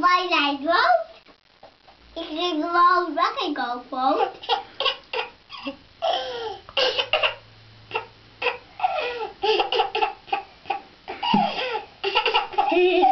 Waar bijna dood. Ik drink gewoon wat ik ook